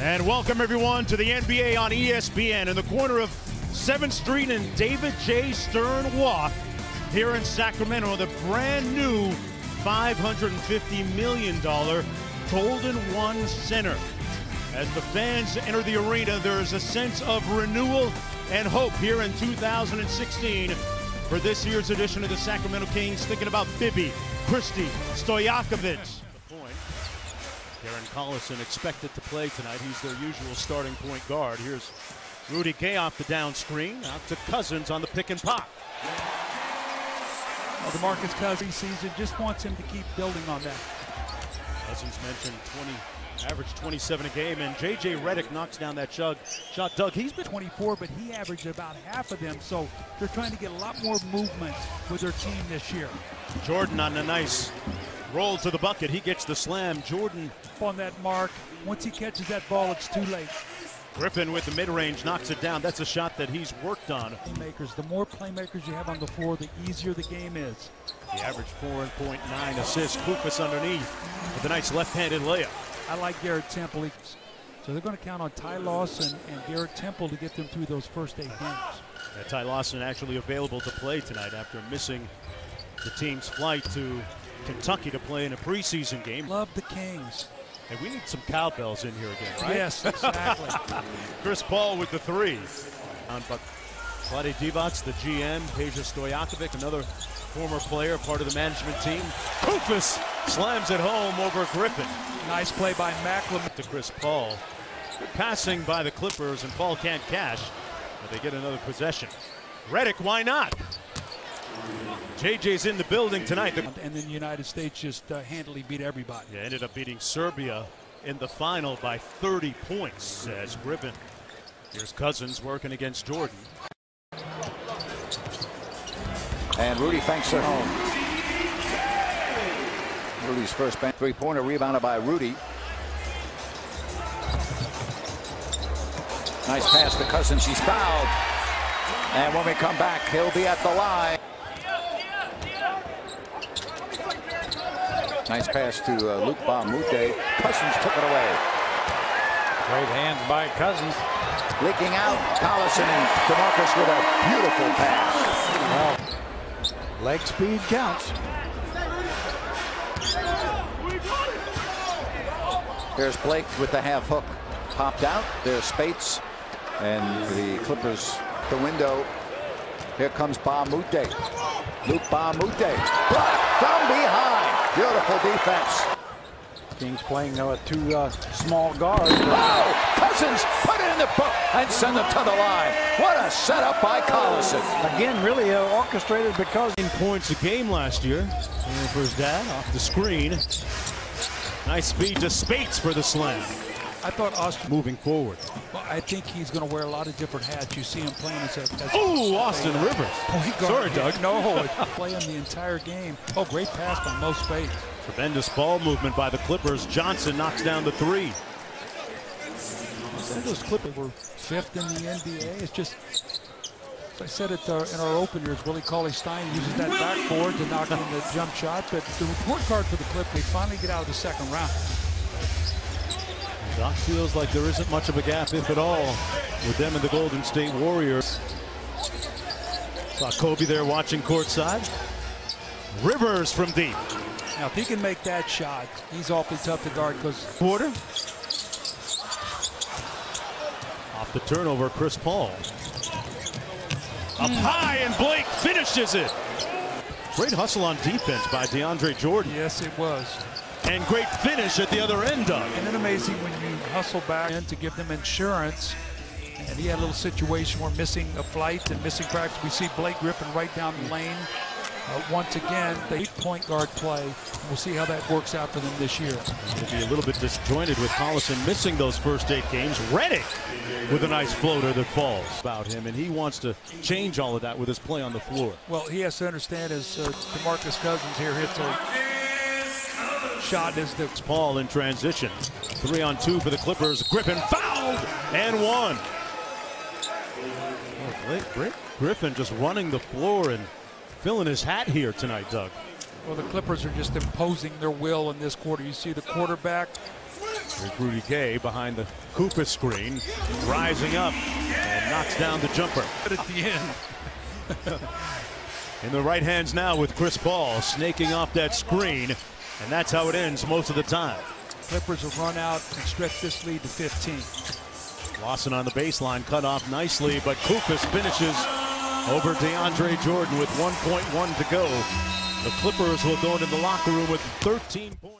And welcome everyone to the NBA on ESPN in the corner of 7th Street and David J. Stern Walk here in Sacramento, the brand new $550 million Golden One Center. As the fans enter the arena, there is a sense of renewal and hope here in 2016 for this year's edition of the Sacramento Kings, thinking about Bibby, Christie, Stojakovic. The. Darren Collison expected to play tonight. He's their usual starting point guard. Here's Rudy Gay off the down screen, out to Cousins on the pick and pop. Well, DeMarcus Cousins season just wants him to keep building on that. Cousins mentioned 20, average 27 a game, and J.J. Redick knocks down that chug shot. Doug, he's been 24, but he averaged about half of them, so they're trying to get a lot more movement with their team this year. Jordan on a nice roll to the bucket. He gets the slam. Jordan On that mark, once he catches that ball, it's too late. Griffin with the mid-range knocks it down. That's a shot that he's worked on. Playmakers, the more playmakers you have on the floor, the easier the game is. The average four and point nine assists. Koufos underneath with a nice left-handed layup. I like Garrett Temple. So they're going to count on Ty Lawson and Garrett Temple to get them through those first eight games. Uh, Ty Lawson actually available to play tonight after missing the team's flight to Kentucky to play in a preseason game. Love the Kings. And we need some cowbells in here again, right? Yes, exactly. Chris Paul with the three. On but Vlade Divac, the GM, Peja Stojakovic, another former player, part of the management team. Koufos slams it home over Griffin nice play by McLemore. to Chris Paul. Good passing by the Clippers, and Paul can't cash, but they get another possession. Redick, why not? JJ's in the building tonight. And then the United States just uh, handily beat everybody. Yeah, ended up beating Serbia in the final by 30 points as Griffin. Here's Cousins working against Jordan. And Rudy thanks it home. Rudy's first bank three-pointer rebounded by Rudy. Nice pass to Cousins. He's fouled. And when we come back, he'll be at the line. Nice pass to uh, Luc Mbah a Moute. Cousins took it away. Great hands by Cousins. Leaking out. Collison and DeMarcus with a beautiful pass. Leg speed counts. There's Blake with the half hook. Popped out. There's Speights. And the Clippers, the window. Here comes Mbah a Moute. Luke Bamute. Blocked from behind. Beautiful defense. Kings playing now with two uh, small guards. Oh! Cousins put it in the book and send them to the line. What a setup by Collison. Again, really uh, orchestrated because In points a game last year. And for his dad off the screen. Nice speed to Speights for the slam. I thought Austin, Moving forward. well, I think he's going to wear a lot of different hats. You see him playing as a. As Oh, Austin Rivers. Point guard. Sorry, Doug. No, playing the entire game. Oh, great pass by Mo Speights. Tremendous ball movement by the Clippers. Johnson knocks down the three. Those Clippers were fifth in the NBA. It's just, as I said it uh, in our openers, Willie Cauley Stein uses that backboard to knock in the jump shot. But the report card for the Clippers, they finally get out of the second round. Doc feels like there isn't much of a gap, if at all, with them and the Golden State Warriors. Saw Kobe there watching courtside. Rivers from deep. Now, if he can make that shot, he's awfully tough to guard because Quarter. Off the turnover, Chris Paul. Up mm. high, and Blake finishes it. Great hustle on defense by DeAndre Jordan. yes, it was. And great finish at the other end, Doug. Isn't it amazing when you hustle back in to give them insurance? And he had a little situation where missing a flight and missing practice. We see Blake Griffin right down the lane. Uh, once again, they point guard play. We'll see how that works out for them this year. Will be a little bit disjointed with Collison missing those first eight games. Redick with a nice floater that falls about him, and he wants to change all of that with his play on the floor. Well, he has to understand as uh, DeMarcus Cousins here hits a shot is the Paul in transition. Three on two for the Clippers. Griffin fouled and one. Oh, Blake, Blake Griffin just running the floor and filling his hat here tonight, Doug. well, the Clippers are just imposing their will in this quarter. You see the quarterback Here's Rudy Gay behind the Cooper screen, rising up and knocks down the jumper. But at the end, In the right hands now with Chris Paul snaking off that screen, and that's how it ends most of the time. Clippers will run out and stretch this lead to 15. Lawson on the baseline, cut off nicely, but Koufos finishes over DeAndre Jordan with 1.1 to go. The Clippers will go into the locker room with 13 points.